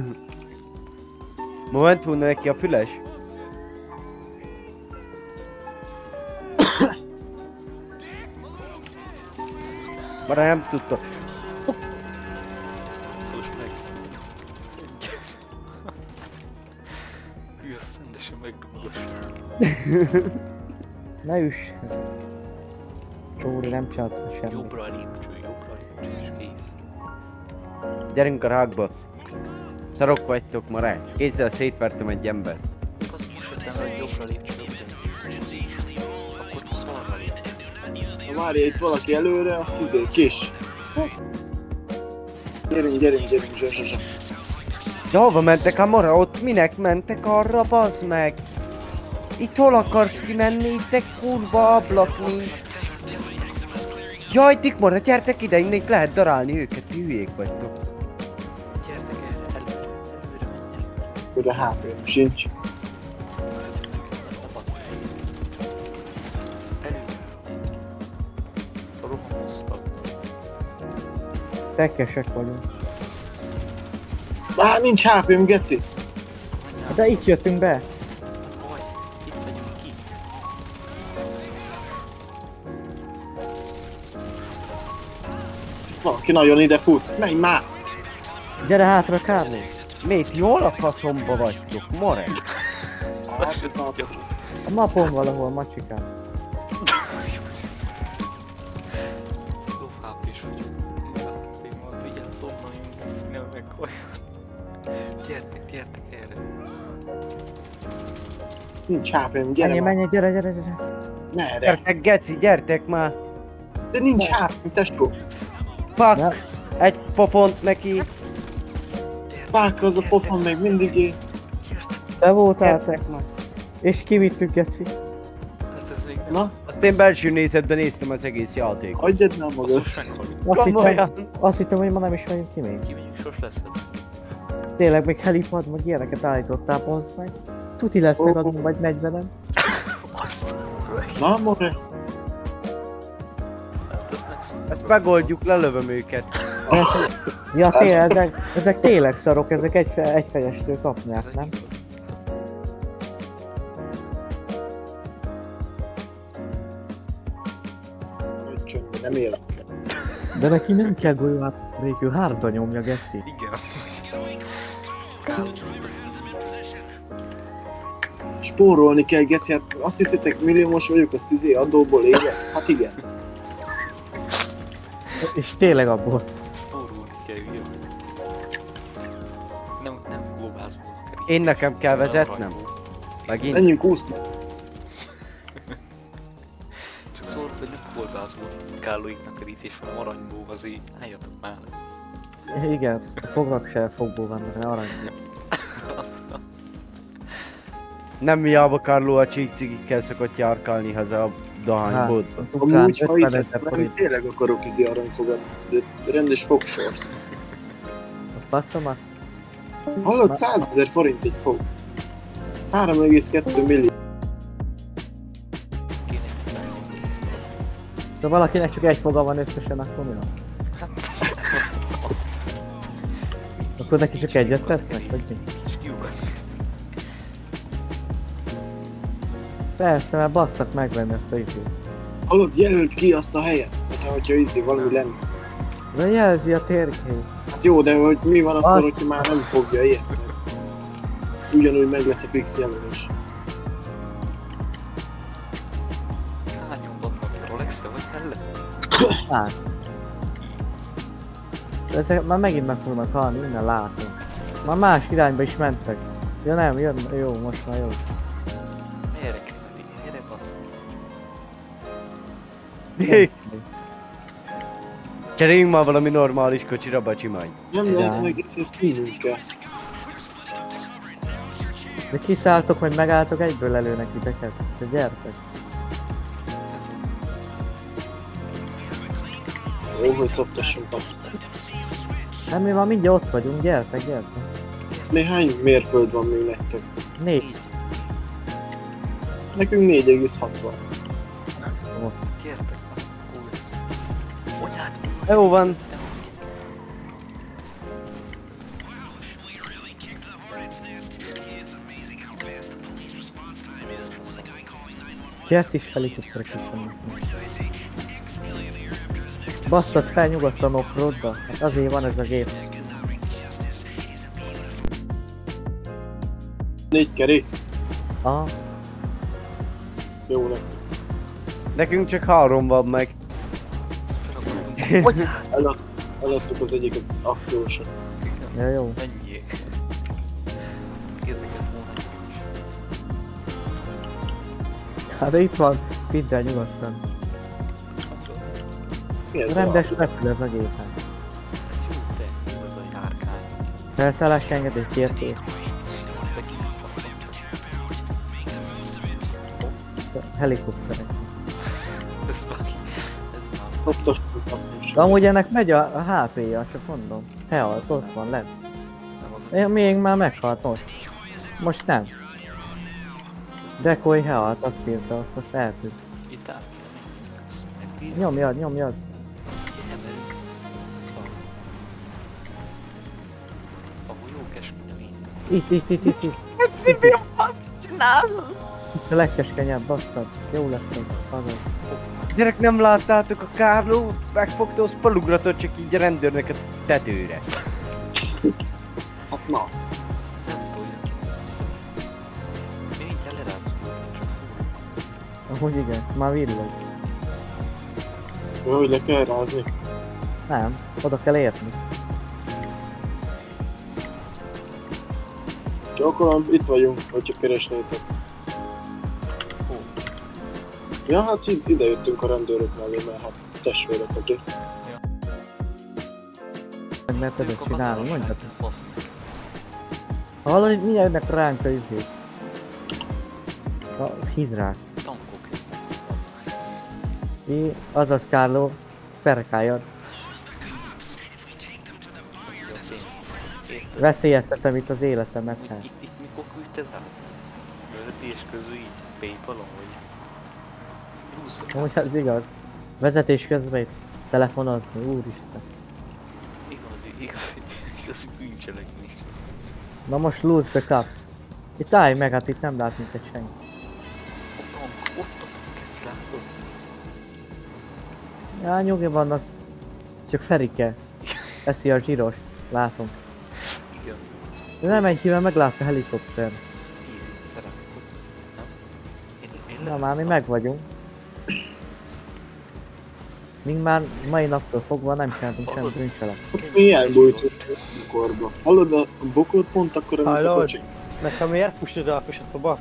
Speaker 2: Momentum neki a füles. Mara nem tudta.
Speaker 3: Most meg. Rendesen.
Speaker 1: Ne üss. Csóri nem csináltam semmit.
Speaker 3: Jobbra a
Speaker 2: Gyerünk a rákba. Szarok vagytok, Mara. Kézzel szétvertem egy ember.
Speaker 3: Most jöttem rá, hogy jobbra lépcső. Akkor balra lépcső.
Speaker 4: Itt valaki előre, azt izé, kis. Gyerünk, gyerünk, gyerünk, zsa, zsa, zsa.
Speaker 2: De hova mentek a Mara? Ott minek mentek arra, bazd meg? Itt hol akarsz kimenni? Te kurva ablak nincs. Jaj, Dikmora, gyertek ide, innen itt lehet darálni őket, hülyék vagytok.
Speaker 4: Hogy a hp sincs.
Speaker 1: Tekesek vagyunk.
Speaker 4: Á, nincs HP-m, geci.
Speaker 1: De itt jöttünk be.
Speaker 4: Valaki nagyon ide fut. Menj már!
Speaker 1: Gyere hátra, Kárló.
Speaker 2: Mét, hol a faszomba vagytok, More?
Speaker 4: Hát ez már
Speaker 1: A mapon valahol, Macsikám.
Speaker 3: Lófáp is van, vigyázz onnan jön, nem meghallgat. Gyertek, gyertek erre.
Speaker 4: nincs HP-m, gyere
Speaker 1: Menj,
Speaker 4: már.
Speaker 1: menj, gyere, gyere, gyere.
Speaker 4: Merre?
Speaker 2: Gyertek, geci, gyertek már!
Speaker 4: De nincs HP-m, tesó.
Speaker 2: Fuck! Egy pofont neki!
Speaker 4: Pák az a pofon még mindig én.
Speaker 1: Te voltál te.
Speaker 2: Gyertek már!
Speaker 1: És kivittük, Geci.
Speaker 3: Hát ez még nem.
Speaker 4: Na,
Speaker 2: Azt én belső nézetben néztem az egész játékot.
Speaker 4: hagyjad nem magad.
Speaker 1: Azt hittem, azt hittem, hogy ma nem is vagyunk ki még.
Speaker 3: Kimegyünk, sos lesz.
Speaker 1: Tényleg még helipad, meg ilyeneket állítottál, bazd meg. Tuti lesz
Speaker 4: Ó.
Speaker 1: megadunk vagy 40-en.
Speaker 4: Na, more.
Speaker 3: Hát.
Speaker 2: Ezt megoldjuk, lelövöm őket.
Speaker 1: Ja, tényleg, ezek, ezek tényleg szarok, ezek egy, egyfejestől kapnák, nem?
Speaker 4: nem érek.
Speaker 1: De neki nem kell golyó, hát végül hárba nyomja, geci.
Speaker 3: Igen.
Speaker 4: Spórolni kell, geci, hát azt hiszitek milliómos vagyok, azt izé adóból élek? Hát igen.
Speaker 1: És tényleg abból.
Speaker 2: Én nekem kell vezetnem. Megint.
Speaker 4: Menjünk úszni.
Speaker 3: Csak szól, hogy nem góbázból Kállóiknak kerítés van aranyból, azért álljatok már.
Speaker 1: Igen, a fogak se fogból vannak, ne arany.
Speaker 2: Nem miába Carlo a csík cigikkel szokott járkálni haza a dohányból.
Speaker 4: Amúgy, ha
Speaker 1: 50
Speaker 4: hiszed, tényleg akarok izi aranyfogat, de rendes fogsort.
Speaker 1: A faszomat?
Speaker 4: Hallod, 100 ezer forint egy fog. 3,2 millió.
Speaker 1: Szóval valakinek csak egy foga van összesen, akkor mi van? Akkor neki csak egyet tesznek, vagy mi? Persze, mert basztak megvenni ezt a izét.
Speaker 4: Hallod, jelölt ki azt a helyet. Hát, hogyha izé valami lenne.
Speaker 1: De jelzi a térkép.
Speaker 4: Hát jó, de hogy mi van akkor,
Speaker 1: Azt-
Speaker 4: hogyha már nem fogja, érted? Ugyanúgy meg lesz a fix jelölés.
Speaker 3: Hányan vannak? Rolex, te vagy mellett?
Speaker 1: Hát. De ezek már megint meg fognak halni, innen látom. Már más irányba is mentek. Ja nem, jön, jó, most már jó.
Speaker 3: Kell menni? Gyere, basz.
Speaker 2: Cseréljünk már valami normális kocsira, bacsi majd.
Speaker 4: Nem lehet meg, ezt vinnünk kell.
Speaker 1: De kiszálltok, hogy megálltok, egyből lelőnek titeket. De gyertek.
Speaker 4: Jó, hogy szoptassunk.
Speaker 1: Nem, mi már mindjárt ott vagyunk, gyertek, gyertek.
Speaker 4: Néhány mérföld van még nektek.
Speaker 1: Négy.
Speaker 4: Nekünk 4,6 van.
Speaker 1: Ott.
Speaker 3: Gyertek
Speaker 2: Jó van.
Speaker 1: Kiezt is helikopterek is vannak. Basszad fel nyugodtan offroadba, hát azért van ez a gép.
Speaker 4: Négy kerék.
Speaker 1: Aha,
Speaker 4: Jó lett.
Speaker 2: Nekünk csak három van meg.
Speaker 4: Elad, eladtuk az egyiket akciósra.
Speaker 1: ja, jó.
Speaker 3: Mennyi? Érdekelt volna.
Speaker 1: Hát itt van, vidd el nyugodtan.
Speaker 4: Mi ez
Speaker 1: Rendes
Speaker 4: a...
Speaker 1: repül ez a gépen.
Speaker 3: Ez jó, te. Ez a járkány.
Speaker 1: Felszállási engedély kérték. Helikopterek.
Speaker 4: Akciósra.
Speaker 1: De amúgy ennek megy a, a HP-ja, csak mondom. Hehalt, ott van, lent.
Speaker 3: Az...
Speaker 1: Én még már meghalt most. Most nem. Decoy hehalt, azt írta, azt most eltűnt.
Speaker 3: Itt megbírja.
Speaker 1: Nyomjad, nyomjad. Itt, itt, itt, itt, itt.
Speaker 2: Szívem, azt csinálod?
Speaker 1: Itt a legkeskenyebb, basszad. Jó lesz ez, azaz.
Speaker 2: Gyerek, nem láttátok a Carlo? Megfogta, az felugratott csak így a rendőrnek a tetőre.
Speaker 4: Hát na.
Speaker 1: Amúgy igen, már villog.
Speaker 4: jó, hogy le kell rázni.
Speaker 1: Nem, oda kell érni.
Speaker 4: Csak akkor itt vagyunk, hogyha keresnétek. Ja, hát id- ide jöttünk a rendőrök mellé, mert hát testvérek azért.
Speaker 1: Meg mert tudod csinálni, mondjad. Hallod, hogy mindjárt jönnek ránk a izét. A hidrák.
Speaker 3: Tankok.
Speaker 1: I, azaz Carlo, perkáljad. Veszélyeztetem itt az életemet.
Speaker 3: Úgy
Speaker 1: hát.
Speaker 3: itt, itt mikor küldted rá? Vezetés közül így Paypalon vagy?
Speaker 1: Amúgy az igaz. Vezetés közben itt telefonozni, úristen.
Speaker 3: Igazi, igazi, igazi bűncselekmény.
Speaker 1: Na most lose the cups. Itt állj meg, hát itt nem lát minket senki.
Speaker 3: A tank, ott a tank, ezt látod?
Speaker 1: Já, nyugi van, az csak Ferike. Eszi a zsíros. Látom.
Speaker 3: Igen,
Speaker 1: De nem menj ki, mert meglátta a helikopter.
Speaker 3: easy, berágszol. Nem? Én, én
Speaker 1: Na már mi meg vagyunk. Mink már mai naptól fogva nem csináltunk semmi bűncselek.
Speaker 4: Hát mi elbújtunk a bokorba. Hallod, a bokor pont akkor, amit a
Speaker 6: Hallod?
Speaker 4: kocsi.
Speaker 6: Nekem miért pusztid a a szoba?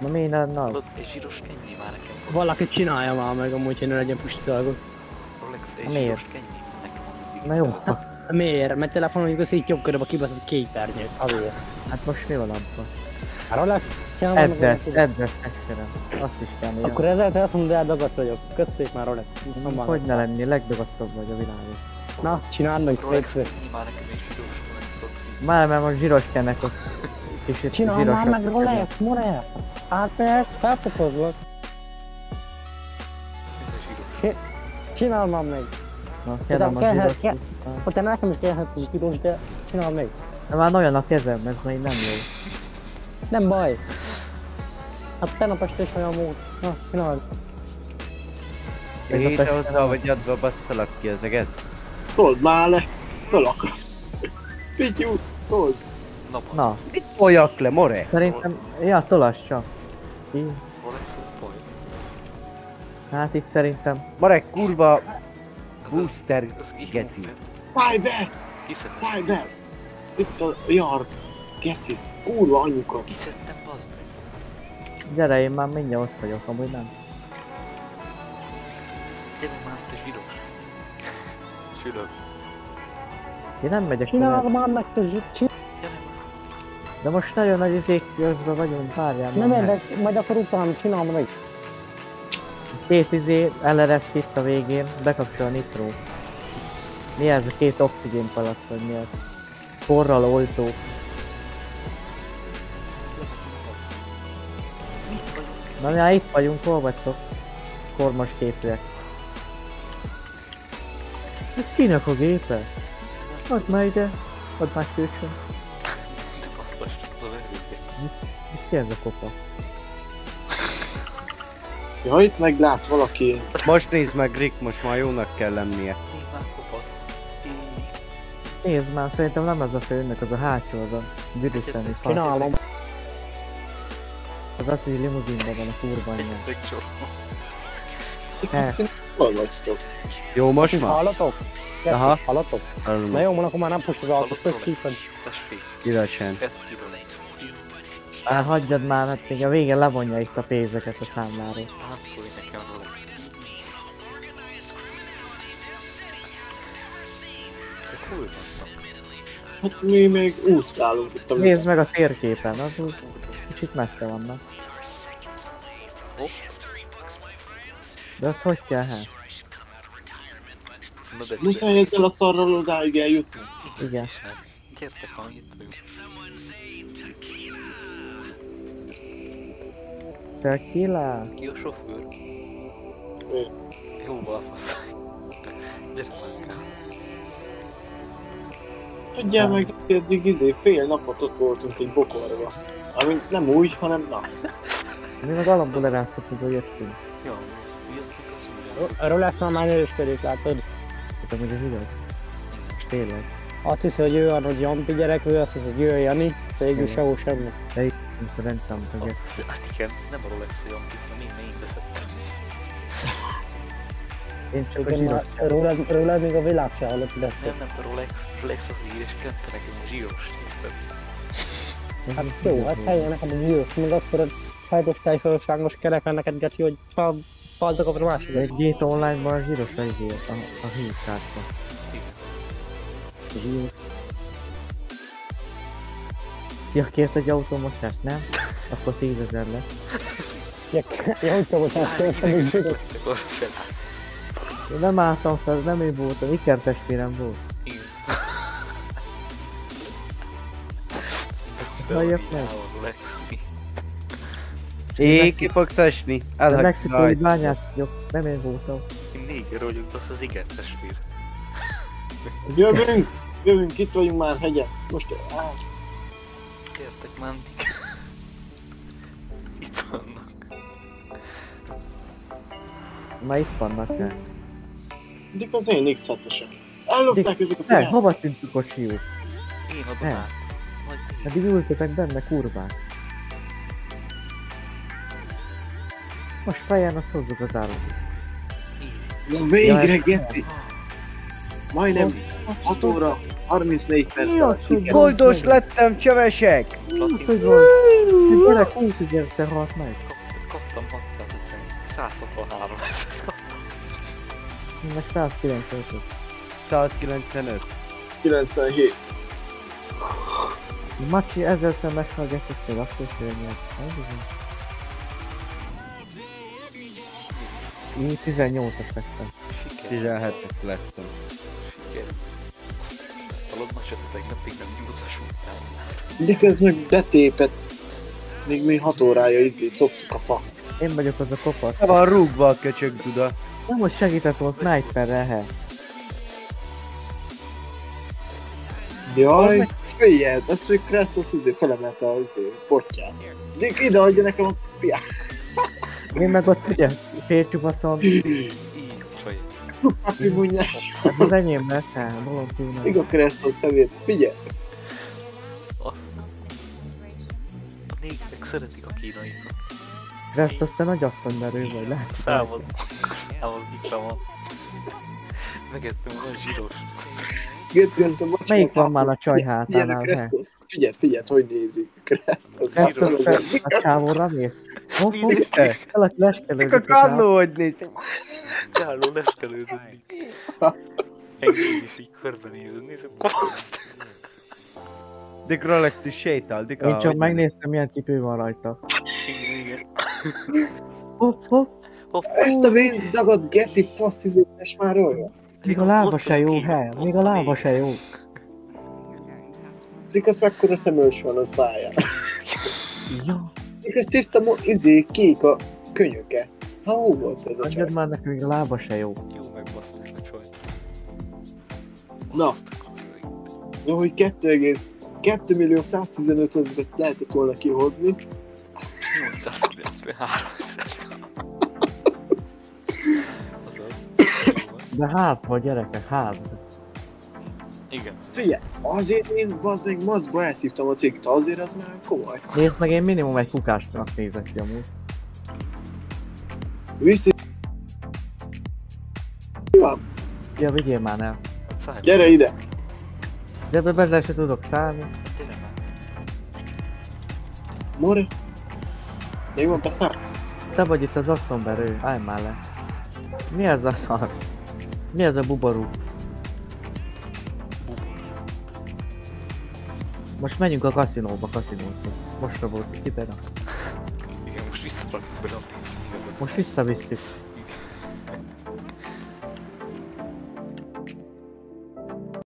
Speaker 1: Na mi nem, na.
Speaker 3: Hallod, egy zsíros kenyi már nekem.
Speaker 6: Valaki csinálja már meg amúgy, hogy ne legyen pusztidalgó.
Speaker 3: Rolex, egy
Speaker 1: Miért?
Speaker 3: zsíros. Nekem amúgy
Speaker 1: Na jó,
Speaker 6: Miért? Mert telefonon igaz így jobb körbe kibaszott képernyőt. Azért.
Speaker 1: hát most mi van abban?
Speaker 6: A Rolex? Csinálom meg
Speaker 1: Edzes,
Speaker 6: Rolexot.
Speaker 1: edzes megserem. Azt is kell.
Speaker 6: Akkor ezzel te azt mondod, hogy dagadt vagyok. Köszönjük már Rolex. Nem.
Speaker 1: Hogy ne lenni, legdagattabb vagy a világon.
Speaker 6: Na, csináld meg,
Speaker 3: kenyi már zsíros.
Speaker 1: Már mert most zsíros az kicsit
Speaker 6: Csinálj már meg Rolex, more! Hát meg, felfokozlak.
Speaker 3: Zsíros.
Speaker 6: Csináld már meg.
Speaker 1: Na, kérem a
Speaker 6: kell-
Speaker 1: zsíros.
Speaker 6: kell- te nekem is kellhet piros, de csináld meg.
Speaker 1: De már olyan a kezem, ez még nem jó.
Speaker 6: Nem baj. Hát tegnap este is olyan volt. Na, csináld.
Speaker 1: Este
Speaker 2: Hétahozza, vagy adva basszalak ki ezeket.
Speaker 4: Told már le, fölakadt. Pityu, told.
Speaker 3: Na.
Speaker 1: Na,
Speaker 2: Mit folyak le, more?
Speaker 1: szerintem... Ja, tolass csak.
Speaker 3: Baj.
Speaker 1: Hát itt szerintem...
Speaker 2: Marek, kurva booster
Speaker 3: így
Speaker 2: geci.
Speaker 4: Szállj be, szállj be. Itt a yard. Geci, kurva anyuka.
Speaker 3: kiszedtem, bazd meg.
Speaker 1: Gyere, én már mindjárt ott vagyok, amúgy nem.
Speaker 3: Gyere már, te zsíros. Sülöm.
Speaker 1: Én nem megyek
Speaker 6: Csináld
Speaker 1: oda.
Speaker 6: már meg, te
Speaker 3: már.
Speaker 1: De most nagyon nagy izék közben vagyunk, várjál
Speaker 6: Nem érdek, majd akkor utána csinálom meg.
Speaker 1: Két izé, LRS itt a végén, bekapcsol a nitro. Mi ez a két oxigén palac, vagy mi ez? Forral oltó. Na mi már itt vagyunk, hol vagytok? Kormos képűek. Ez kinek a gépe? Add már ide, add már kőcsön.
Speaker 3: Te baszlas, az a.
Speaker 1: Ez ki ez a kopasz?
Speaker 4: Ja, itt meglát valaki.
Speaker 2: Most nézd meg, Rick, most már jónak kell lennie.
Speaker 3: Nézd már kopasz.
Speaker 1: Nézd már, szerintem nem ez a főnök, az a hátsó, az a büdöseni fasz.
Speaker 6: Csinálom.
Speaker 1: Az azt, hogy limuzinban van a kurva anyja. Eh.
Speaker 4: Hol vagytok?
Speaker 2: Jó, most már?
Speaker 6: Hallatok?
Speaker 2: Aha.
Speaker 6: Hallatok? Na jó, akkor már nem pusztid a közképen.
Speaker 3: Tessék.
Speaker 2: Üresen.
Speaker 3: Kettő Rolex.
Speaker 1: Már hagyjad már, hát még a végén levonja itt a pénzeket a számláról.
Speaker 3: Táncolj nekem Rolex. Ezek hol vannak?
Speaker 4: Hát mi még úszkálunk itt a
Speaker 1: Nézd meg a térképen, az úgy kicsit messze vannak.
Speaker 3: Hopp.
Speaker 1: De az hogy kell hát?
Speaker 4: Muszáj ezzel a szarral odáig eljutni.
Speaker 1: Igen.
Speaker 3: Gyertek, ha itt vagyunk.
Speaker 1: Tequila.
Speaker 3: Ki a sofőr?
Speaker 4: Ő.
Speaker 3: Jó, a fasz. Gyere már.
Speaker 4: Hagyjál meg, eddig izé fél napot ott voltunk egy bokorba. Ami nem úgy, hanem na.
Speaker 1: Mi meg alapból leráztuk, mikor jöttünk.
Speaker 3: Jó, jöttek az újra.
Speaker 6: A Rolex már már erősködik, látod?
Speaker 1: Hát amúgy az igaz. És tényleg.
Speaker 6: Azt hiszi, hogy ő van, hogy Jampi gyerek, ő azt hiszi, hogy ő a Jani,
Speaker 1: Igen.
Speaker 6: sehol semmi.
Speaker 1: Mint a rendszám, hogy ez.
Speaker 3: Az- Hát igen, nem a Rolex olyan, hanem én még beszedtem.
Speaker 1: Én csak a
Speaker 6: Igen,
Speaker 1: zsíros.
Speaker 6: rólad, rólad még a világ se hallott
Speaker 3: Nem,
Speaker 6: ezt.
Speaker 3: nem, a Rolex, Rolex az ír, és nekem a zsíros.
Speaker 6: Hát jó, hát helyen neked a gyűlös, meg akkor a sajtos tejfölösságos kereken neked geci, hogy a
Speaker 1: De
Speaker 6: másikat.
Speaker 1: egy GTA Online-ban a zsíros a a, a hívkártya.
Speaker 3: Igen.
Speaker 1: Szia, kérsz egy automosást, nem? Akkor 10 ezer lesz.
Speaker 6: Ja,
Speaker 3: felállt.
Speaker 1: Én nem álltam fel, nem én voltam, Iker testvérem volt.
Speaker 3: Rolex.
Speaker 2: Ég ki fogsz esni.
Speaker 1: A mexikói bányát vagyok, nem én voltam.
Speaker 3: Én néger vagyok, az igen testvér.
Speaker 4: Jövünk! Jövünk, itt vagyunk már hegyen. Most áh,
Speaker 3: Kértek. Itt vannak.
Speaker 1: Már itt vannak el.
Speaker 4: Dik az én x 7 Ellopták ezek a
Speaker 1: Ne,
Speaker 4: cigányok.
Speaker 1: hova tűnt a kocsiuk?
Speaker 3: Én adom át.
Speaker 1: Eddig ültetek benne, kurvák. Most fejen azt hozzuk az állatot.
Speaker 4: Na végre,
Speaker 1: Jaj.
Speaker 4: Getti! Majdnem 6 óra, 34 perc alatt.
Speaker 2: Boldos lettem, csövesek!
Speaker 1: Húsz, hogy van. Gyerek 20 ezerszer halt meg.
Speaker 3: Kap- Kaptam 650, 163 ezeret kaptam.
Speaker 1: Meg 195
Speaker 2: 195.
Speaker 4: 97.
Speaker 1: Macsi ezerszer meghallgatsz, akkor is jön Én 18-as lettem.
Speaker 3: Siker.
Speaker 2: 17 lettem.
Speaker 3: Siker. Azt hallod, Macsa, te tegnap még nem nyúzas voltál.
Speaker 4: Dik ez meg betépett. Még mi 6 órája izé szoktuk a faszt.
Speaker 1: Én vagyok az a kopasz.
Speaker 2: Le van rúgva a köcsög duda.
Speaker 1: Nem, hogy segített volna sniperre, he.
Speaker 4: Jaj, figyeld, ezt még Krestos izé felemelte a izé botját. Ide adja nekem a piát.
Speaker 1: Én meg ott ugye,
Speaker 3: csaj.
Speaker 4: Papi munyás.
Speaker 1: hát az enyém lesz, hát, volantúrnak.
Speaker 4: Dik a Krestos szemét. Figyelj.
Speaker 3: A négyetek szeretik a kínaikat.
Speaker 1: Azt te nagy asszonymerő vagy, lehet.
Speaker 3: Számod. Számod mit van. Megettem olyan zsíros.
Speaker 4: Geci, ezt a bocsánat.
Speaker 1: Melyik van már a csaj
Speaker 4: a
Speaker 1: hátánál, he?
Speaker 4: Krestos. Figyelj, figyelj, hogy nézi. Krestos.
Speaker 1: Te a csávóra mész. Hopp, hopp,
Speaker 2: Te.
Speaker 1: valaki leskelődik
Speaker 2: a
Speaker 1: a
Speaker 2: kannó, hogy néz.
Speaker 3: Kálló leskelődni. Engem is így körbenézed, nézem, kopaszt.
Speaker 2: Dik Rolex is sétál, Dik
Speaker 1: Én csak megnéztem, milyen cipő van rajta.
Speaker 3: Igen, igen.
Speaker 1: Hopp, hopp,
Speaker 3: Hopp,
Speaker 4: Ezt a vén dagad Geci faszt izétes már olyan.
Speaker 1: Még a lába se jó, he, még a lába se jó.
Speaker 4: Dik az mekkora szemöls van a száján.
Speaker 1: Ja,
Speaker 4: Dik az tiszta mo- izé kék a könyöke. Ha hol volt ez a csaj?
Speaker 1: már neki, még a lába se jó.
Speaker 3: Jó megbaszták a csaj.
Speaker 4: Na. Jó, hogy 2,2 millió 115 ezeret lehetett volna kihozni.
Speaker 3: 893
Speaker 1: De hát, vagy gyerekek, hát.
Speaker 3: Igen.
Speaker 4: Figyelj, azért én az meg mazba elszívtam a céget, azért az már komoly.
Speaker 1: Nézd meg, én minimum egy kukásnak nézek ki amúgy.
Speaker 4: Viszi... Mi van?
Speaker 1: Ja, vigyél már el.
Speaker 3: Hát szállj.
Speaker 4: Gyere ide!
Speaker 1: De ebből bezzel se tudok szállni.
Speaker 3: Gyere már.
Speaker 4: More? Még van beszállsz?
Speaker 1: Te vagy itt az asszonberő, állj már le. Mi ez a szar? Mi ez a buború? Most menjünk a kaszinóba, kaszinózni. Mostra volt, kiberak.
Speaker 3: Igen, most visszarakjuk bele